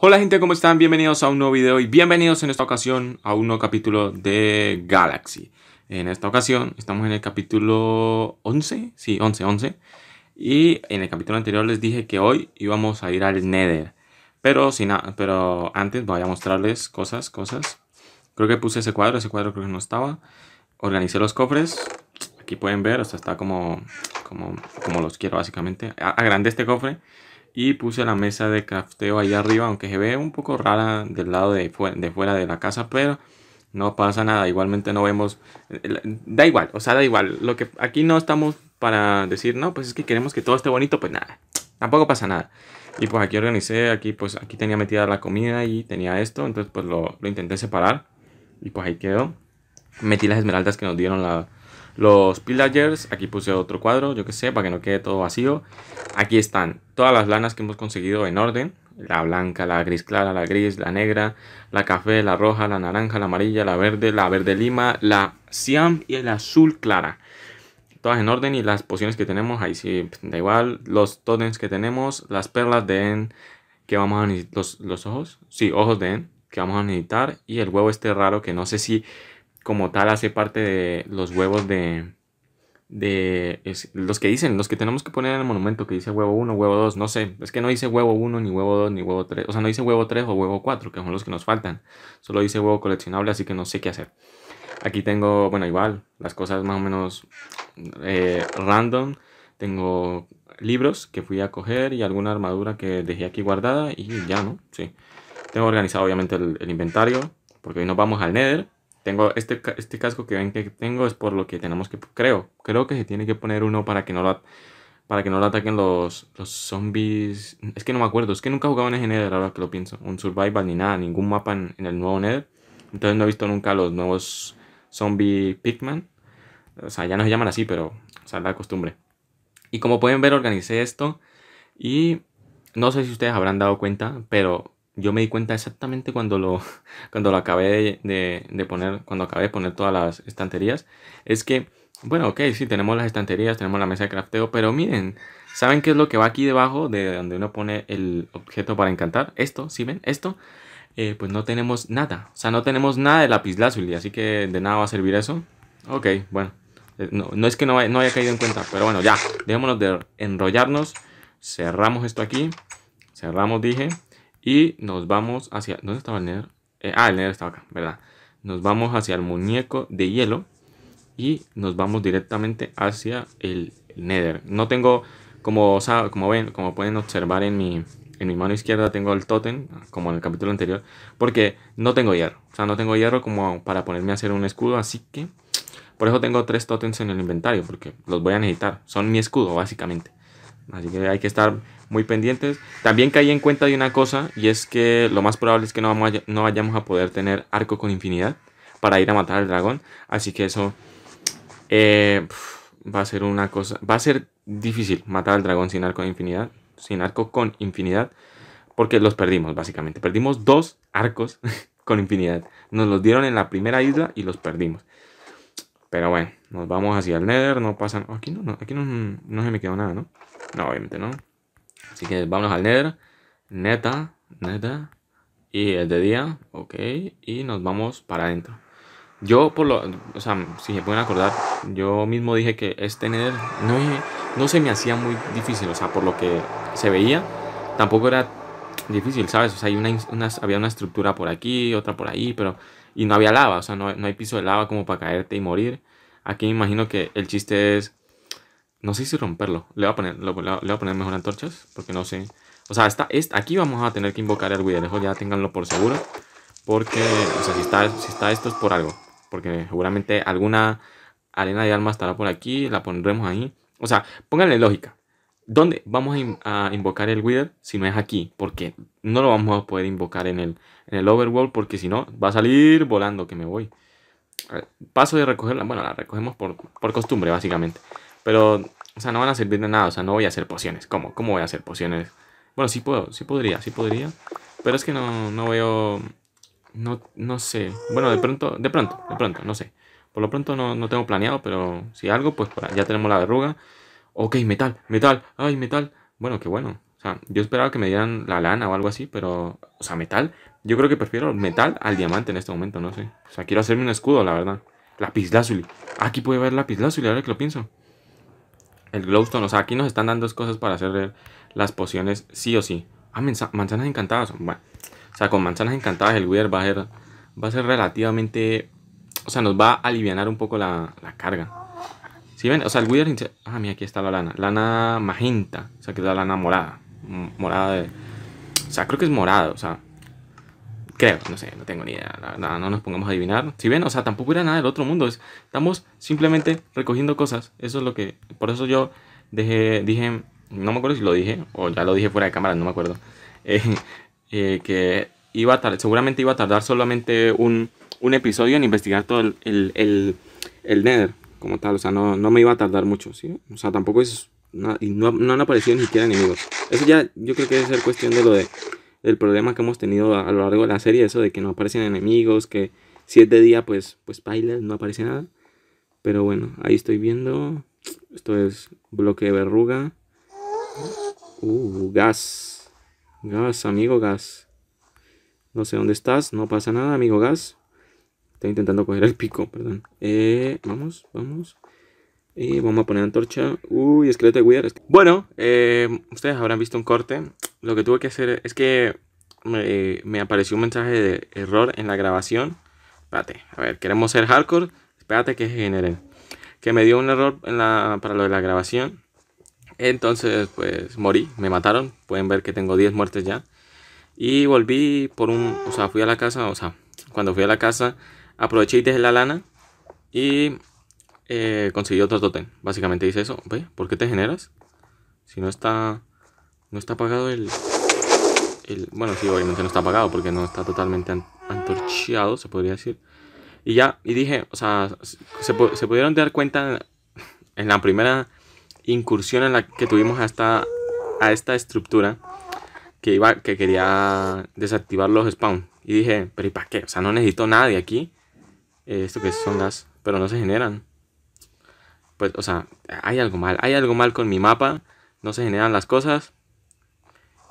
Hola gente, ¿cómo están? Bienvenidos a un nuevo video y bienvenidos en esta ocasión a un nuevo capítulo de Galaxy. En esta ocasión estamos en el capítulo 11, sí, 11, 11. Y en el capítulo anterior les dije que hoy íbamos a ir al Nether. Pero, sin pero antes voy a mostrarles cosas, cosas. Creo que puse ese cuadro, ese cuadro creo que no estaba. Organicé los cofres. Aquí pueden ver, o sea, está como, como, como los quiero básicamente. Agrandé este cofre y puse la mesa de crafteo ahí arriba, aunque se ve un poco rara del lado de, de fuera de la casa, pero no pasa nada. Igualmente no vemos, da igual, o sea, da igual. Lo que aquí no estamos para decir, no, pues es que queremos que todo esté bonito, pues nada, tampoco pasa nada. Y pues aquí organicé, aquí pues aquí tenía metida la comida y tenía esto, entonces pues lo, lo intenté separar y pues ahí quedó. Metí las esmeraldas que nos dieron la, los pillagers, aquí puse otro cuadro, yo que sé, para que no quede todo vacío. Aquí están todas las lanas que hemos conseguido en orden. La blanca, la gris clara, la gris, la negra, la café, la roja, la naranja, la amarilla, la verde, la verde lima, la cian y el azul clara. Todas en orden y las pociones que tenemos, ahí sí, da igual. Los totems que tenemos, las perlas de En que vamos a necesitar. Los, los ojos, sí, ojos de En que vamos a necesitar. Y el huevo este raro que no sé si como tal hace parte de los huevos de... de los que dicen, los que tenemos que poner en el monumento, que dice huevo 1, huevo 2, no sé, es que no dice huevo 1, ni huevo 2, ni huevo 3, o sea, no dice huevo 3 o huevo 4, que son los que nos faltan, solo dice huevo coleccionable, así que no sé qué hacer. Aquí tengo, bueno, igual, las cosas más o menos eh, random, tengo libros que fui a coger y alguna armadura que dejé aquí guardada y ya, ¿no? Sí. Tengo organizado obviamente el, el inventario, porque hoy nos vamos al Nether tengo este, este casco que ven que tengo es por lo que tenemos que, creo, creo que se tiene que poner uno para que no lo, para que no lo ataquen los, los zombies. Es que no me acuerdo, es que nunca he jugado en ese Nether ahora que lo pienso. Un survival ni nada, ningún mapa en, el nuevo Nether. Entonces no he visto nunca los nuevos zombie Pigman. O sea, ya no se llaman así, pero o sea, la costumbre. Y como pueden ver, organicé esto. Y no sé si ustedes habrán dado cuenta, pero yo me di cuenta exactamente cuando lo, cuando lo acabé de, poner, cuando acabé de poner todas las estanterías, es que, bueno, ok, sí, tenemos las estanterías, tenemos la mesa de crafteo, pero miren, ¿saben qué es lo que va aquí debajo de donde uno pone el objeto para encantar? Esto, ¿sí ven? Esto, eh, pues no tenemos nada, o sea, no tenemos nada de lapislázuli, así que de nada va a servir eso. Ok, bueno, eh, no, no es que no, no haya caído en cuenta, pero bueno, ya, dejémonos de enrollarnos, cerramos esto aquí, cerramos, dije, y nos vamos hacia... ¿Dónde estaba el Nether? Eh, ah, el Nether estaba acá, ¿verdad? Nos vamos hacia el muñeco de hielo. Y nos vamos directamente hacia el Nether. No tengo, como, o sea, como ven, como pueden observar en mi, en mi mano izquierda tengo el totem, como en el capítulo anterior, porque no tengo hierro. O sea, no tengo hierro como para ponerme a hacer un escudo, así que por eso tengo tres totems en el inventario, porque los voy a necesitar. Son mi escudo, básicamente. Así que hay que estar muy pendientes. También caí en cuenta de una cosa y es que lo más probable es que no, no vayamos a poder tener arco con infinidad para ir a matar al dragón. Así que eso eh, va a ser una cosa... Va a ser difícil matar al dragón sin arco de infinidad. Sin arco con infinidad. Porque los perdimos básicamente. Perdimos dos arcos con infinidad. Nos los dieron en la primera isla y los perdimos. Pero bueno, nos vamos hacia el Nether, no pasan... aquí no, no aquí no, no se me quedó nada, ¿no? No, obviamente no. Así que vámonos al Nether. Neta, neta. Y el de día, ok. Y nos vamos para adentro. Yo, por lo. O sea, si se pueden acordar, yo mismo dije que este Nether no, no se me hacía muy difícil. O sea, por lo que se veía, tampoco era difícil, ¿sabes? O sea, hay una, había una estructura por aquí, otra por ahí, pero. Y no había lava, o sea, no, no hay piso de lava como para caerte y morir. Aquí me imagino que el chiste es no sé si romperlo. Le voy a poner, le, a poner mejor antorchas. Porque no sé. O sea, está, aquí vamos a tener que invocar el Wither. ya tenganlo por seguro. Porque, o sea, si está, si está esto es por algo. Porque seguramente alguna arena de alma estará por aquí. La pondremos ahí. O sea, pónganle lógica. ¿Dónde vamos a, invocar el Wither si no es aquí? Porque no lo vamos a poder invocar en el, en el Overworld. Porque si no, va a salir volando que me voy. Paso de recogerla. Bueno, la recogemos por, por costumbre, básicamente. Pero, o sea, no van a servir de nada. O sea, no voy a hacer pociones. ¿Cómo? ¿Cómo voy a hacer pociones? Bueno, sí puedo, sí podría, sí podría. Pero es que no, no veo... No, no sé. Bueno, de pronto, de pronto, de pronto, no sé. Por lo pronto no, no tengo planeado, pero si algo, pues ya tenemos la verruga. Ok, metal, metal, ay, metal. Bueno, qué bueno. O sea, yo esperaba que me dieran la lana o algo así, pero... O sea, metal. Yo creo que prefiero metal al diamante en este momento, no sé. O sea, quiero hacerme un escudo, la verdad. Lapislázuli. Aquí puede haber lapislázuli, ahora que lo pienso. El glowstone, o sea, aquí nos están dando cosas para hacer las pociones sí o sí. Ah, manzanas encantadas. Bueno, o sea, con manzanas encantadas el Wither va a ser, va a ser relativamente... O sea, nos va a aliviar un poco la, la carga. ¿Sí ven? O sea, el Wither... Ah, mira, aquí está la lana. Lana magenta. O sea, que es la lana morada. Morada de... O sea, creo que es morada. O sea, Creo, no sé, no tengo ni idea. no nos pongamos a adivinar. Si ven, o sea, tampoco era nada del otro mundo. estamos simplemente recogiendo cosas. Eso es lo que. Por eso yo dejé, dije. No me acuerdo si lo dije, o ya lo dije fuera de cámara, no me acuerdo. Eh, eh, que iba a tardar, seguramente iba a tardar solamente un, un episodio en investigar todo el, el, el, Nether como tal. O sea, no, no, me iba a tardar mucho, ¿sí? O sea, tampoco es. y no, no han aparecido ni siquiera enemigos. Eso ya, yo creo que debe ser cuestión de lo de el problema que hemos tenido a, lo largo de la serie, eso de que no aparecen enemigos, que si es de día, pues, pues baila, no aparece nada. Pero bueno, ahí estoy viendo. Esto es bloque de verruga. Uh, gas. Gas, amigo, gas. No sé dónde estás, no pasa nada, amigo, gas. Estoy intentando coger el pico, perdón. Eh, vamos, vamos. Y vamos a poner antorcha. Uy, esqueleto de Wither. Bueno, eh, ustedes habrán visto un corte. Lo que tuve que hacer es que me, apareció un mensaje de error en la grabación. Espérate, a ver, queremos ser hardcore. Espérate que se genere. Que me dio un error en la, para lo de la grabación. Entonces, pues morí, me mataron. Pueden ver que tengo 10 muertes ya. Y volví por un. O sea, fui a la casa. O sea, cuando fui a la casa, aproveché y dejé la lana. Y eh, conseguí otro totem. Básicamente dice eso. ¿Ve? ¿Por qué te generas? Si no está. No está apagado el. Bueno, sí, obviamente no está apagado porque no está totalmente antorcheado, se podría decir. Y ya, y dije, o sea, se, se pudieron dar cuenta en la primera incursión en la que tuvimos a esta, a esta estructura que iba que quería desactivar los spawn y dije pero y para qué o sea no necesito nada de aquí esto que son las pero no se generan pues, o sea, hay algo mal, hay algo mal con mi mapa, no se generan las cosas.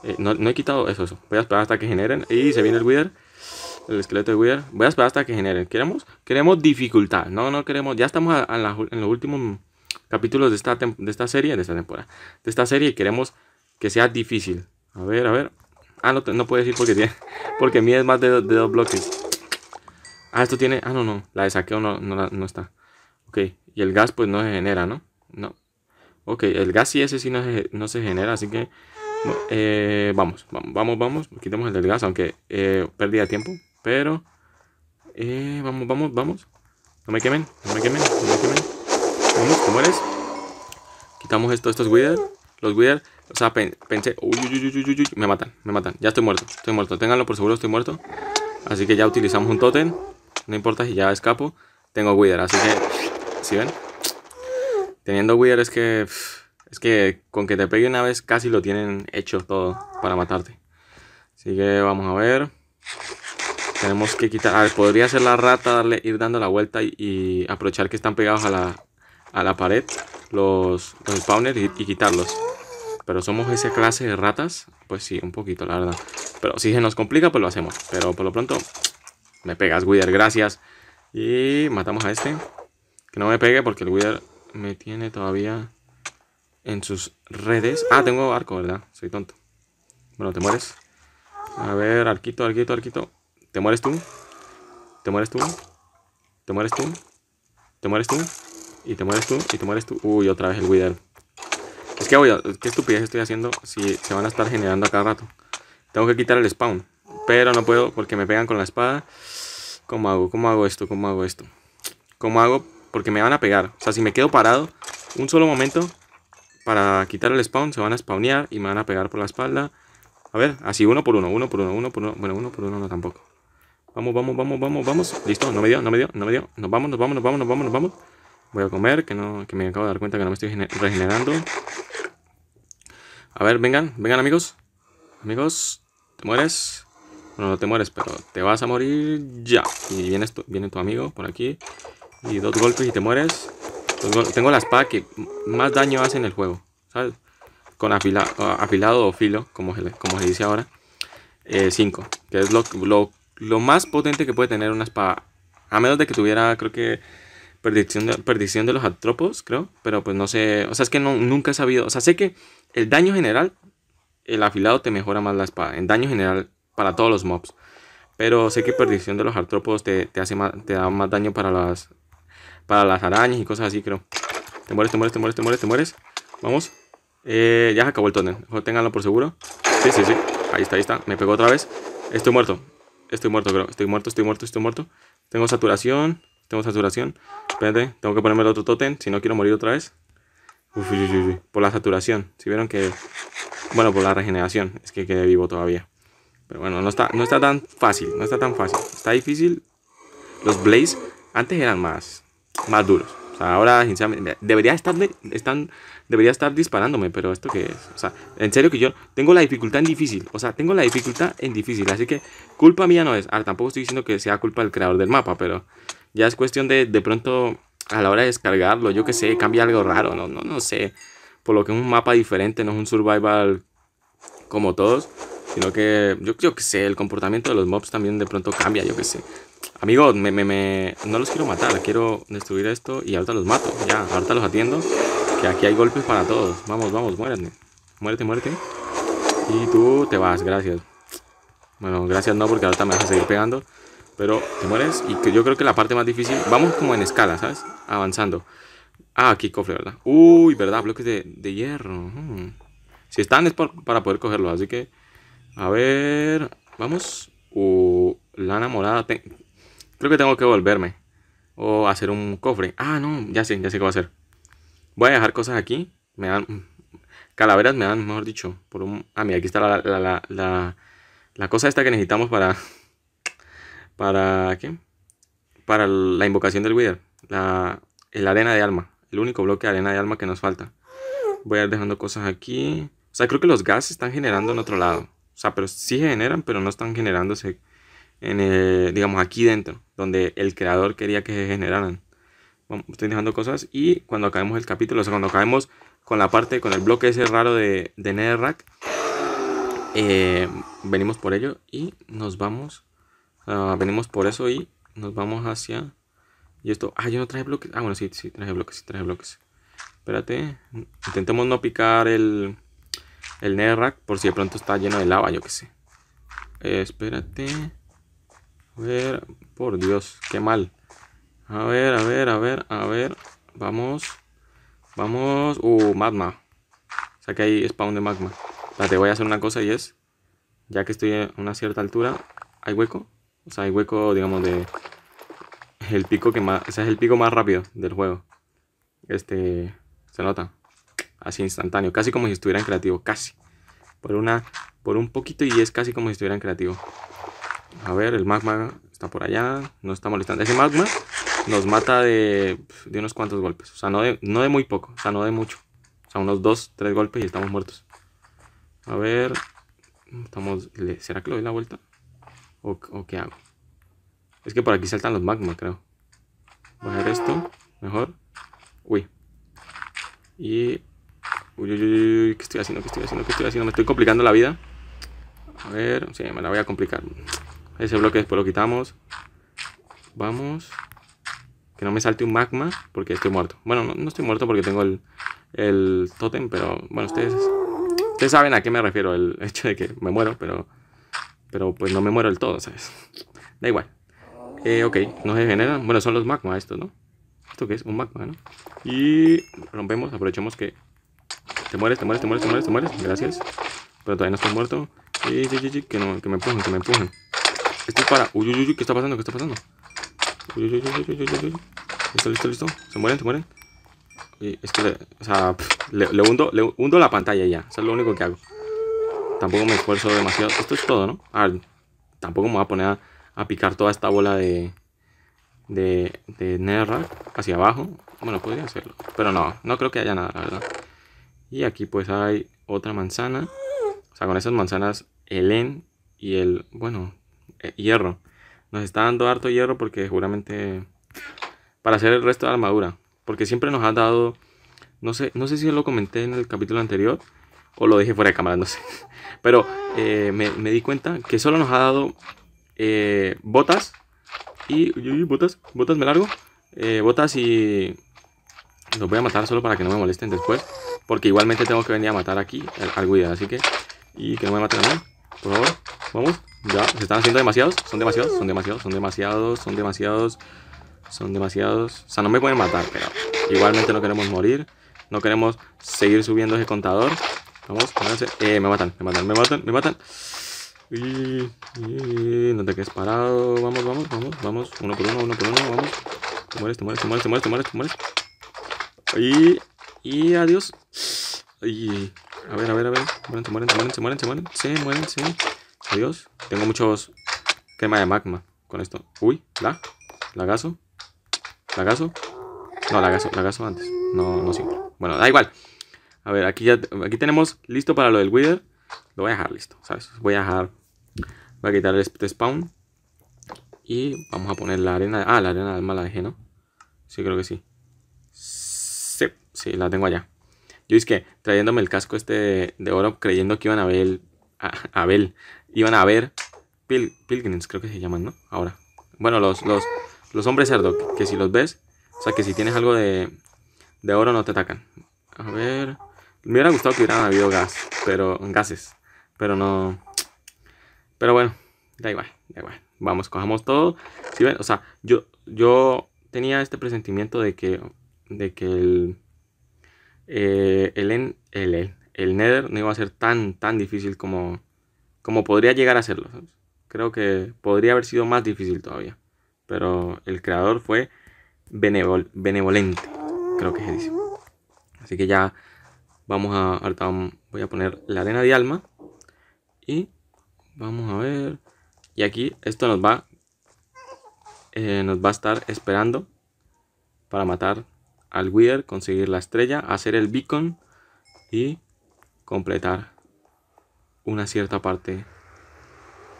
Eh, no, he quitado eso, eso. Voy a esperar hasta que generen. Y se viene el Wither. El esqueleto de Wither. Voy a esperar hasta que generen. ¿Queremos? Queremos dificultad. No, no queremos. Ya estamos en, los últimos capítulos de esta, de esta serie. De esta temporada. De esta serie. Queremos que sea difícil. A ver, a ver. Ah, no, no puedo decir porque tiene. Porque es más de, dos bloques. Ah, esto tiene. Ah, no, no. La de saqueo no, no, no está. Ok. Y el gas pues no se genera, ¿no? No. Ok, el gas y ese sí no se, no se genera, así que eh, vamos, vamos, vamos, quitemos el del gas, aunque eh, perdí tiempo, pero eh, vamos, vamos, vamos. No me quemen, no me quemen, no me quemen. Vamos, te mueres. Quitamos esto, estos Wither. Los Wither, o sea, pensé, uy, uy, uy, uy, me matan, me matan. Ya estoy muerto, estoy muerto. Ténganlo por seguro, estoy muerto. Así que ya utilizamos un totem. No importa si ya escapo. Tengo Wither, así que ¿Sí ven? Teniendo Wither es que. Es que con que te pegue una vez casi lo tienen hecho todo para matarte. Así que vamos a ver. Tenemos que quitar. A ver, podría ser la rata, darle, ir dando la vuelta y, aprovechar que están pegados a la, a la pared los, los spawners y, quitarlos. Pero somos esa clase de ratas. Pues sí, un poquito, la verdad. Pero si se nos complica, pues lo hacemos. Pero por lo pronto, me pegas, Wither, gracias. Y matamos a este. Que no me pegue porque el Wither me tiene todavía en sus redes. Ah, tengo arco, ¿verdad? Soy tonto. Bueno, te mueres. A ver, arquito, arquito, arquito. ¿Te mueres tú? ¿Te mueres tú? ¿Te mueres tú? ¿Te mueres tú? Y te mueres tú, y te mueres tú. Uy, otra vez el Wither. Es que, oye, qué estupidez estoy haciendo si se van a estar generando a cada rato. Tengo que quitar el spawn. Pero no puedo porque me pegan con la espada. ¿Cómo hago? ¿Cómo hago esto? ¿Cómo hago esto? ¿Cómo hago porque me van a pegar. O sea, si me quedo parado un solo momento para quitar el spawn, se van a spawnear y me van a pegar por la espalda. A ver, así uno por uno, uno por uno, uno por uno. Bueno, uno por uno no tampoco. Vamos, vamos, vamos, vamos, vamos. Listo, no me dio, no me dio, no me dio. Nos vamos, nos vamos, nos vamos, nos vamos, nos vamos. Voy a comer, que, no, que me acabo de dar cuenta que no me estoy regenerando. A ver, vengan, vengan amigos. Amigos, ¿te mueres? Bueno, no te mueres, pero te vas a morir ya. Y viene tu, viene tu amigo por aquí. Y dos golpes y te mueres. Tengo la espada que más daño hace en el juego. ¿Sabes? con afilado o filo, como se, como se dice ahora, 5, eh, que es lo, lo, lo, más potente que puede tener una espada. A menos de que tuviera, creo que, perdición de, perdición de los atropos, creo, pero pues no sé, o sea, es que nunca he sabido, o sea, sé que el daño general, el afilado te mejora más la espada, en daño general para todos los mobs. Pero sé que perdición de los artrópodos te, te, hace más, da más daño para las, para las arañas y cosas así, creo. Te mueres, te mueres, te mueres, te mueres, te mueres. Vamos. Eh, ya se acabó el tótem. Ténganlo por seguro. Sí, sí, sí. Ahí está, ahí está. Me pegó otra vez. Estoy muerto. Estoy muerto, creo. Estoy muerto, estoy muerto, estoy muerto. Tengo saturación. Tengo saturación. Espérate. Tengo que ponerme el otro tótem. Si no quiero morir otra vez. Uf, uy, uy. Por la saturación. Si vieron que... Bueno, por la regeneración. Es que quedé vivo todavía. Pero bueno, no está, no está tan fácil. No está tan fácil. Está difícil. Los Blaze antes eran más, más duros. O sea, ahora, sinceramente, debería estar, están, debería estar disparándome, pero esto que es. O sea, en serio que yo tengo la dificultad en difícil. O sea, tengo la dificultad en difícil. Así que culpa mía no es. Ahora, tampoco estoy diciendo que sea culpa del creador del mapa, pero ya es cuestión de, de pronto, a la hora de descargarlo, yo que sé, cambia algo raro. No, no, no sé. Por lo que es un mapa diferente, no es un survival como todos. Sino que yo, yo que sé, el comportamiento de los mobs también de pronto cambia, yo que sé. Amigos, me, me, me, no los quiero matar, quiero destruir esto y ahorita los mato. Ya, ahorita los atiendo. Que aquí hay golpes para todos. Vamos, vamos, muérete. Muérete, muérete. Y tú te vas, gracias. Bueno, gracias no, porque ahorita me vas a seguir pegando. Pero te mueres. Y que yo creo que la parte más difícil. Vamos como en escala, ¿sabes? Avanzando. Ah, aquí cofre, ¿verdad? Uy, ¿verdad? Bloques de, de hierro. Hmm. Si están es para poder cogerlo. Así que. A ver. Vamos. Uh, lana morada. Creo que tengo que volverme. O hacer un cofre. Ah, no, ya sé, ya sé qué voy a hacer. Voy a dejar cosas aquí. Me dan... Calaveras me dan, mejor dicho. Por un... Ah, mira, aquí está la, la, la, la, cosa esta que necesitamos para... ¿Para qué? Para la invocación del Wither. La, el arena de alma. El único bloque de arena de alma que nos falta. Voy a ir dejando cosas aquí. O sea, creo que los gases están generando en otro lado. O sea, pero sí generan, pero no están generándose en digamos aquí dentro, donde el creador quería que se generaran. estoy dejando cosas y cuando acabemos el capítulo, o sea, cuando acabemos con la parte, con el bloque ese raro de, de Netherrack, eh, venimos por ello y nos vamos, venimos por eso y nos vamos hacia... Y esto, ah, yo no traje bloques. Ah, bueno, sí, sí, traje bloques, sí, traje bloques. Espérate, intentemos no picar el, el Netherrack por si de pronto está lleno de lava, yo que sé. Espérate. A ver, por Dios, qué mal. A ver, a ver, a ver, a ver. Vamos. Vamos. Uh, magma. O sea que hay spawn de magma. Te voy a hacer una cosa y es. Ya que estoy a una cierta altura. ¿Hay hueco? O sea, hay hueco, digamos, de. El pico que más. Ese es el pico más rápido del juego. Este. Se nota. Así instantáneo. Casi como si estuviera en creativo. Casi. Por una. Por un poquito y es casi como si estuviera en creativo. A ver, el magma está por allá. No está molestando. Ese magma nos mata de, de unos cuantos golpes. O sea, no de, no de muy poco. O sea, no de mucho. O sea, unos dos, tres golpes y estamos muertos. A ver. Estamos, ¿Será que le doy la vuelta? ¿O, ¿O, qué hago? Es que por aquí saltan los magma, creo. Ver esto. Mejor. Uy. Y... Uy, uy, uy, ¿qué estoy haciendo? ¿Qué estoy haciendo? ¿Qué estoy haciendo? Me estoy complicando la vida. A ver, sí, me la voy a complicar. Ese bloque después lo quitamos. Vamos. Que no me salte un magma porque estoy muerto. Bueno, no, estoy muerto porque tengo el, el tótem, pero bueno, ustedes, ustedes saben a qué me refiero. El hecho de que me muero, pero, pero pues no me muero del todo, ¿sabes? Da igual. Eh, ok, no se generan. Bueno, son los magma estos, ¿no? ¿Esto qué es? Un magma, ¿no? Y rompemos, aprovechemos que te mueres, te mueres, te mueres, te mueres, te mueres. Gracias. Pero todavía no estoy muerto. Y, que, no, que me empujen, que me empujen. Esto es para. Uy, uy, uy, ¿qué está pasando? ¿Qué está pasando? Uy, uy, uy, uy, uy, uy. Listo, listo, listo. Se mueren, se mueren. Y es que le, o sea, le, le, hundo, le hundo la pantalla ya. Eso es lo único que hago. Tampoco me esfuerzo demasiado. Esto es todo, ¿no? A ver, tampoco me voy a poner a, a picar toda esta bola de. De, de hacia abajo. Bueno, podría hacerlo. Pero no, no creo que haya nada, la verdad. Y aquí pues hay otra manzana. O sea, con esas manzanas, el en y el. Bueno, eh, hierro. Nos está dando harto hierro porque seguramente para hacer el resto de la armadura. Porque siempre nos ha dado, no sé, no sé si lo comenté en el capítulo anterior, O lo dejé fuera de cámara, no sé. Pero eh, me, di cuenta que solo nos ha dado eh, botas. Y, botas, botas me largo. Botas y... Los voy a matar solo para que no me molesten después. Porque igualmente tengo que venir a matar aquí al, al Así que... Y que no me maten a mí. Por favor. Vamos. Ya. Se están haciendo demasiados. Son demasiados. Son demasiados. Son demasiados. Son demasiados. Son demasiados. O sea, no me pueden matar, pero igualmente no queremos morir. No queremos seguir subiendo ese contador. Vamos, eh, me matan, me matan, me matan, me matan. Y, no te quedes parado. Vamos, vamos, vamos, vamos. Uno por uno, uno por uno, vamos. Te mueres, te mueres, te mueres, te mueres, te mueres, te mueres. Y, y adiós. Y, a ver, a ver, a ver. Mueren, se mueren, se mueren, se mueren, se mueren. Se mueren, se Adiós. Tengo muchos quema de magma con esto. Uy, la, lagazo. Lagazo. No, lagazo, lagazo antes. No, no siempre. Bueno, da igual. A ver, aquí ya aquí tenemos listo para lo del Wither. Lo voy a dejar listo, ¿sabes? Voy a dejar. Voy a quitar el spawn. Y vamos a poner la arena. Ah, la arena del alma la dejé, ¿no? Sí, creo que sí. Sí, la tengo allá. Yo es que trayéndome el casco este de, oro, creyendo que iban a ver. A, ver. Iban a ver. pilgrims, creo que se llaman, ¿no? Ahora. Bueno, los, los, los hombres cerdo, que, si los ves, o sea, que si tienes algo de, de oro no te atacan. A ver. Me hubiera gustado que hubieran habido gas, pero gases, pero no. Pero bueno, da igual, da igual. Vamos, cojamos todo. Si ven, o sea, yo, yo tenía este presentimiento de que, de que el, eh, el, el, el, Nether no iba a ser tan, tan difícil como, como podría llegar a serlo. Creo que podría haber sido más difícil todavía. Pero el creador fue benevol, benevolente, creo que se dice. Así que ya Vamos a, voy a poner la arena de alma. Y vamos a ver. Y aquí esto nos va, eh, nos va a estar esperando para matar al Wither, conseguir la estrella, hacer el beacon y completar una cierta parte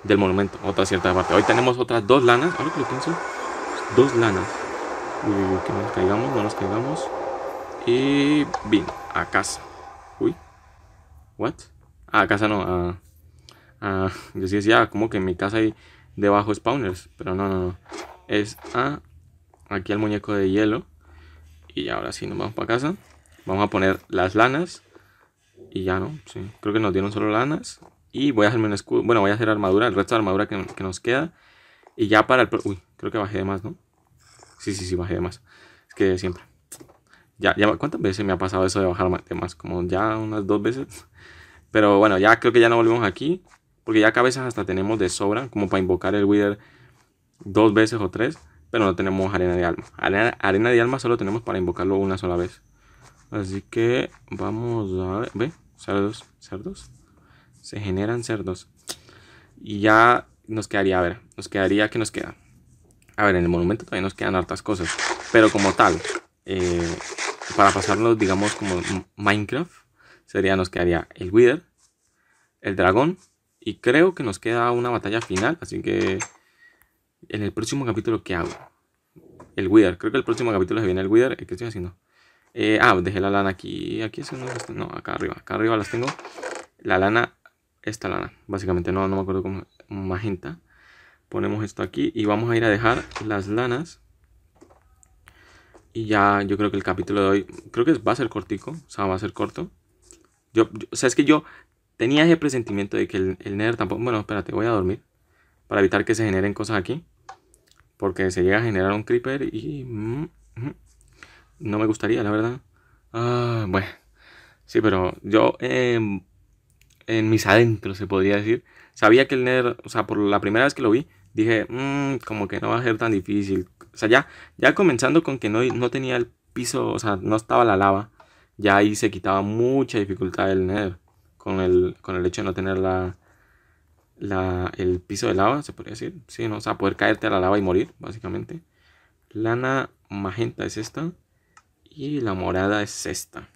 del monumento, otra cierta parte. Hoy tenemos otras dos lanas, ahora que lo pienso, dos lanas. Uy, que no nos caigamos, no nos caigamos. Y bien, a casa. Uy. What? Ah, casa no. Ah, yo sí decía, como que en mi casa hay debajo spawners. Pero no, no, no. Es a aquí al muñeco de hielo. Y ahora sí nos vamos para casa. Vamos a poner las lanas. Y ya no. Sí. Creo que nos dieron solo lanas. Y voy a hacerme un escudo. Bueno, voy a hacer armadura. El resto de armadura que, que nos queda. Y ya para el... Uy, creo que bajé de más, ¿no? Sí, sí, sí, bajé de más. Es que siempre. Ya, ya, ¿cuántas veces me ha pasado eso de bajar temas? Como ya unas dos veces. Pero bueno, ya creo que ya no volvemos aquí. Porque ya cabezas hasta tenemos de sobra. Como para invocar el Wither dos veces o tres. Pero no tenemos arena de alma. Arena, arena de alma solo tenemos para invocarlo una sola vez. Así que vamos a ver. ¿Ve? Cerdos. Cerdos. Se generan cerdos. Y ya nos quedaría, a ver, nos quedaría, ¿qué nos queda? A ver, en el monumento todavía nos quedan hartas cosas. Pero como tal, eh, para pasarnos, digamos, como Minecraft, sería, nos quedaría el Wither, el dragón, y creo que nos queda una batalla final, así que en el próximo capítulo, ¿qué hago? El Wither, creo que el próximo capítulo se viene el Wither, ¿qué estoy haciendo? Eh, ah, dejé la lana aquí, aquí es no, acá arriba, acá arriba las tengo, la lana, esta lana, básicamente, no, no me acuerdo cómo, magenta, ponemos esto aquí y vamos a ir a dejar las lanas y ya yo creo que el capítulo de hoy, creo que va a ser cortico, o sea, va a ser corto. Yo, o sea, es que yo tenía ese presentimiento de que el, el Nether tampoco... Bueno, espérate, voy a dormir. Para evitar que se generen cosas aquí. Porque se llega a generar un creeper y... Mm, mm, no me gustaría, la verdad. Ah, bueno. Sí, pero yo en mis adentros, se podría decir, sabía que el Nether, o sea, por la primera vez que lo vi, dije, mmm, como que no va a ser tan difícil. O sea, ya, ya comenzando con que no, no tenía el piso, o sea, no estaba la lava, ya ahí se quitaba mucha dificultad el Nether. Con el, con el hecho de no tener la, la, el piso de lava, se podría decir. Sí, ¿no? O sea, poder caerte a la lava y morir, básicamente. Lana magenta es esta. Y la morada es esta.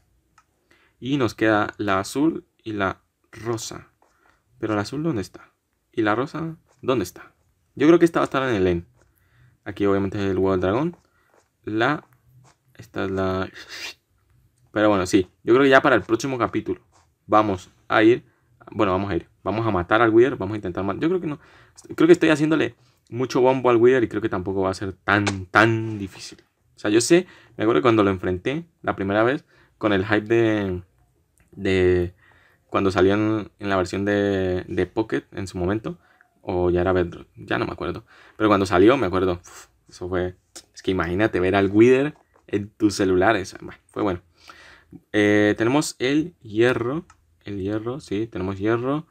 Y nos queda la azul y la rosa. Pero la azul, ¿dónde está? ¿Y la rosa, dónde está? Yo creo que esta va a estar en el N. Aquí obviamente es el huevo del dragón. La... Esta es la... Pero bueno, sí. Yo creo que ya para el próximo capítulo vamos a ir, bueno, vamos a ir, vamos a matar al Wither, vamos a intentar matar, yo creo que no, creo que estoy haciéndole mucho bombo al Wither y creo que tampoco va a ser tan, tan difícil. O sea, yo sé, me acuerdo cuando lo enfrenté la primera vez con el hype de, de cuando salían en la versión de, de Pocket en su momento, o ya era Bedrock, ya no me acuerdo. Pero cuando salió, me acuerdo, eso fue, es que imagínate ver al Wither en tus celulares, fue bueno. Eh, tenemos el hierro, el hierro, sí, tenemos hierro.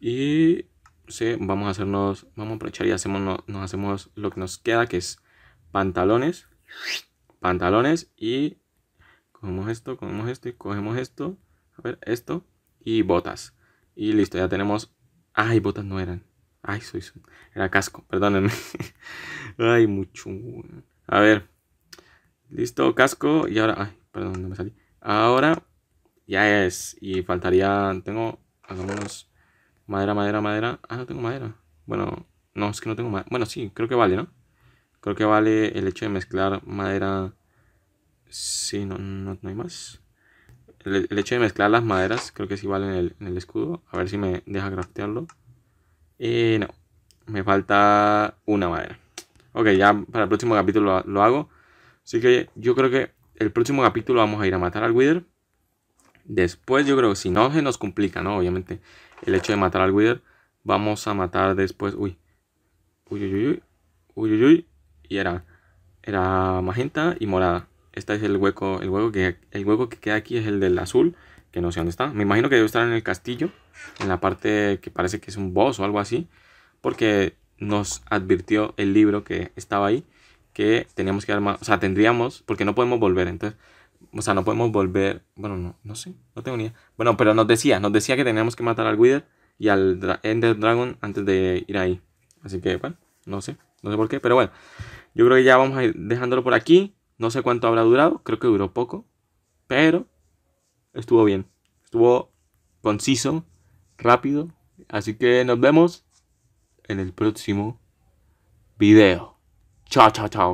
Y sí, vamos a hacernos, vamos a aprovechar y hacemos, nos hacemos lo que nos queda, que es pantalones. Pantalones y cogemos esto, cogemos esto y cogemos esto. A ver, esto y botas. Y listo, ya tenemos... Ay, botas no eran. Ay, soy... Era casco, perdónenme. Ay, mucho. A ver. Listo, casco. Y ahora... Ay, perdón, no me salí. Ahora ya es. Y faltaría... Tengo... Hagámonos... Madera, madera, madera. Ah, no tengo madera. Bueno, no, es que no tengo madera. Bueno, sí, creo que vale, ¿no? Creo que vale el hecho de mezclar madera. Sí, no, no, no hay más el, hecho de mezclar las maderas, creo que es igual en el, el escudo. A ver si me deja craftearlo. Y no, me falta una madera. Ok, ya para el próximo capítulo lo, hago. Así que yo creo que el próximo capítulo vamos a ir a matar al Wither. Después yo creo que si no se nos complica, ¿no? Obviamente el hecho de matar al Wither. Vamos a matar después... Uy. Uy, uy, uy. Uy, uy, uy. Y era, era magenta y morada. Este es el hueco, el hueco que, el hueco que queda aquí es el del azul, que no sé dónde está. Me imagino que debe estar en el castillo, en la parte que parece que es un boss o algo así, porque nos advirtió el libro que estaba ahí que teníamos que armar, o sea, tendríamos, porque no podemos volver, entonces, o sea, no podemos volver, bueno, no, no sé, no tengo ni idea. Bueno, pero nos decía, nos decía que teníamos que matar al Wither y al Ender Dragon antes de ir ahí. Así que, bueno, no sé, no sé por qué, pero bueno, yo creo que ya vamos a ir dejándolo por aquí. No sé cuánto habrá durado, creo que duró poco, pero estuvo bien. Estuvo conciso, rápido. Así que nos vemos en el próximo video. Chao, chao, chao.